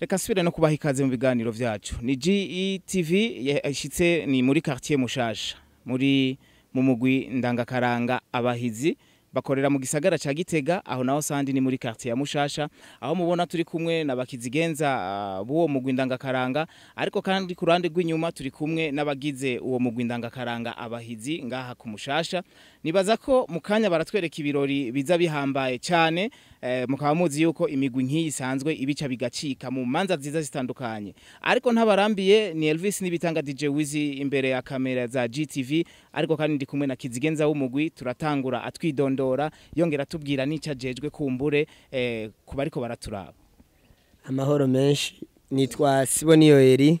reka subire no kubaha ikaze mu biganiro byacu ni GETV yashitse eh, ni muri quartier mushasha muri mu mugwi ndangakaranga abahizi bakorera mu gisagara cya gitega aho naho sandi ni muri quartier ya mushasha aho mubona turi kumwe na bakizigenza ah, b'uwo mugwindangakaranga ariko kandi ku ruhande rw'inyuma turi kumwe n'abagize uwo mugwindangakaranga abahizi ngaha ku mushasha nibaza ko mukanya baratwereka ibirori biza bihambaye cyane eh, mukaba muzi yuko imigwi nk'iyi isanzwe ibica bigacika mu manza nziza zitandukanye ariko ntabarambiye ni Elvis n'ibitanga DJ Wizi imbere ya kamera za GTV ariko kandi ndi kumwe na Kizigenza w'umugwi turatangura atwidondora yongera tubwira n'icyo ajejwe kumbure eh, ku bariko baraturaba amahoro menshi nitwa Siboniyo Eri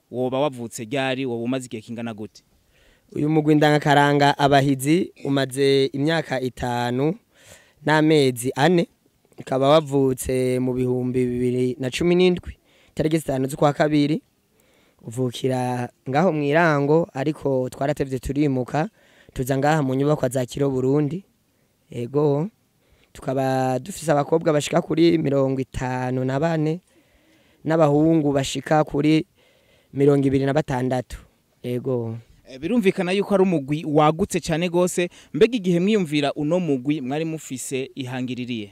woba wavutse ryari woba umaze igihe kingana gute uyu mugwi ndangakaranga abahizi umaze imyaka itanu n'amezi ane ukaba wavutse mu bihumbi bibiri na cumi n'indwi tariki zitanu z'ukwa kabiri uvukira ngaho mu irango ariko twaratevye turimuka tuza ngaha mu nyubakwa za kiro burundi ego tukaba dufise abakobwa bashika kuri mirongo itanu na bane n'abahungu bashika kuri mirongo ibiri na batandatu ego Eh, birumvikana yuko ari umugwi wagutse cyane gose mbega igihe mwiyumvira uno mugwi mwari mufise ihangiririye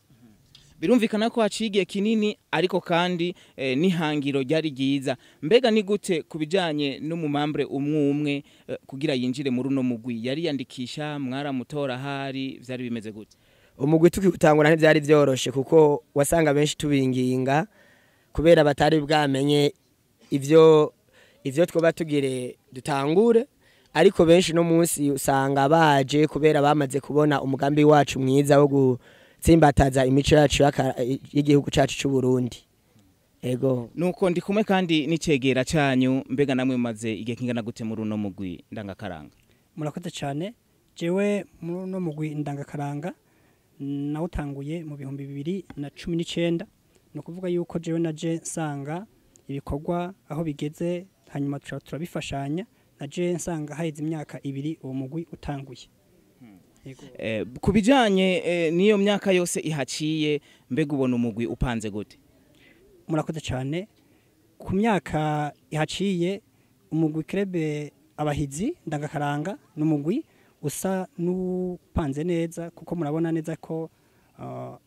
birumvikana ko haciye igihe kinini ariko kandi eh, n'ihangiro ryari ryiza mbega ni gute ku bijyanye n'umumambure umwe umwe eh, kugira yinjire muri uno mugwi yari yandikisha mwaramutora ahari byari bimeze gutya umugwi tukiwutangura ntibyari byoroshye kuko wasanga benshi tubinginga kubera batari bwamenye ibyo ibyo twaba tugire dutangure ariko benshi no munsi usanga baje kubera bamaze kubona umugambi wacu mwiza wo tsimbataza imico yacu y'igihugu cyacu cy'u Burundi ego nuko ndi kumwe kandi n'icegera cyanyu mbega namwe maze igihe kingana gute muri uno mugwi ndangakaranga murakoze cyane jewe muri uno mugwi ndangakaranga nawutanguye mu bihumbi bibiri na cumi n'icyenda ni ukuvuga yuko jewe na je nsanga ibikorwa aho bigeze hanyuma turabifashanya na je nsanga haheze imyaka ibiri uwo mugwi utanguye Eh, ku bijyanye eh, n'iyo myaka yose ihaciye mbega ubona umugwi upanze gute murakoze cyane ku myaka ihaciye umugwi kerebe abahizi ndangakaranga n’umugwi usa n'upanze neza kuko murabona neza ko ah,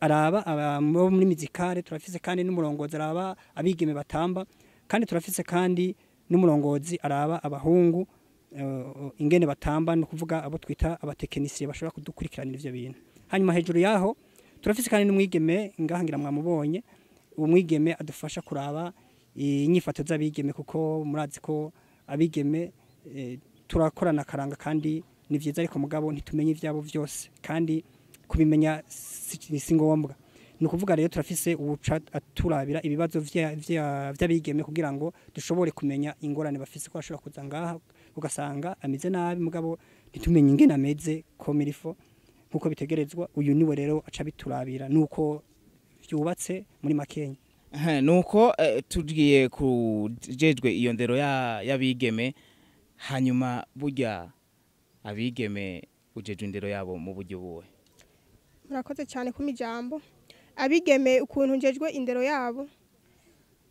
araba abo muri mizikare turafise kandi n'umurongozi araba abigeme batamba kandi turafise kandi n'umurongozi araba abahungu e, ingene batamba ni ukuvuga abo twita abatekinisiye bashobora kudukurikiranira ibyo bintu hanyuma hejuru yaho turafise kandi n'umwigeme ngaha mwamubonye umwigeme adufasha kuraba eh, inyifato z'abigeme kuko murazi ko abigeme eh, turakorana akaranga kandi ni byiza ariko mugabo ntitumenye ibyabo byose kandi kubimenya si ngombwa ni ukuvuga rero turafise ubuca turabira ibibazo by'abigeme kugira ngo dushobore kumenya ingorane bafise ko bashobora kuza ngaha ugasanga ameze nabi mugabo ntitumenye ingene ameze ko nk'uko bitegerezwa uyu niwe rero aca biturabira nuko byubatse muri makenya nuko eh, tugiye kujejwe iyo ndero y'abigeme hanyuma burya abigeme ujejwe indero yabo mu buryo buwe murakoze cyane ku mijambo abigeme ukuntu ujejwe indero yabo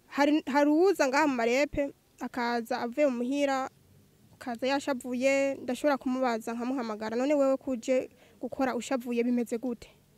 hari uwuza ngaha mu marepe akaza avuye mu muhira akaza yashavuye ndashobora kumubaza nkamuhamagara none wewe kuje gukora ushavuye bimeze gute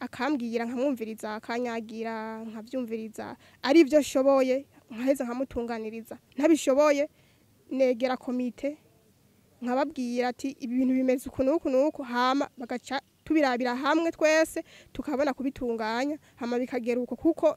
akambwira nkamwumviriza akanyagira nkabyumviriza ari byo shoboye nkaheza nkamutunganiriza ntabishoboye negera komite nkababwira ati ibi bintu bimeze ukuntu n'uku n'uku hama bagaca tubirabira hamwe twese tukabona kubitunganya hama bikagera uko kuko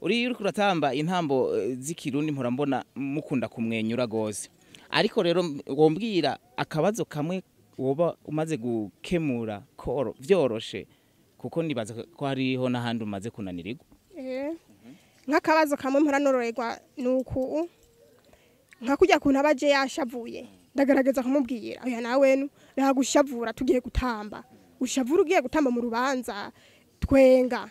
uriya uri kuratamba intambo eh, z'ikirundi mpora mbona mukunda kumwenyura rwose ariko rero wombwira akabazo kamwe woba umaze gukemura koro byoroshe kuko nibaza ko hariho n'ahandi umaze kunanirirwa eh, nk'akabazo kamwe mparanororegwa ni uku nka kujya kuntu aba aje yashavuye ndagaragaza kumubwira oya nawe ntabwo ushavura tugiye gutamba ushavura ugiye gutamba mu rubanza twenga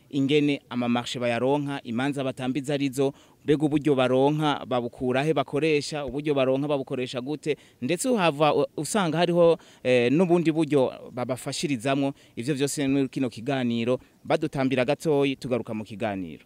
ingene amamarche bayaronka imanza batambiza arizo mbega uburyo baronka babukura he bakoresha uburyo baronka babukoresha gute ndetse uhava usanga hariho eh, n'ubundi buryo babafashirizamo ibyo byose n’ikino kiganiro badutambira gatoya tugaruka mu kiganiro